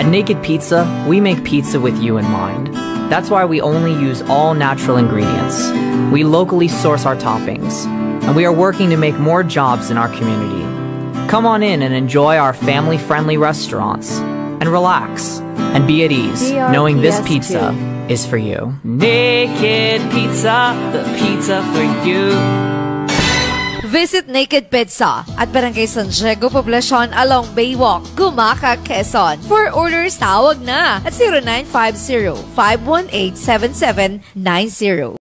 At Naked Pizza, we make pizza with you in mind. That's why we only use all natural ingredients. We locally source our toppings, and we are working to make more jobs in our community. Come on in and enjoy our family friendly restaurants, and relax and be at ease knowing this pizza is for you. Naked Pizza, the pizza for you. Visit Naked Pizza at Barangay San Diego Poblacion along Baywalk, Gumaca, Quezon. For orders, tawag na at 0950-518-7790.